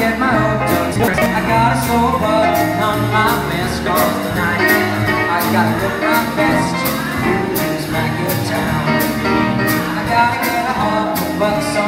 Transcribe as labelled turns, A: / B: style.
A: get my own dudes I got a soul but on my best calls tonight I gotta look my best, to lose my good time I gotta get a heart but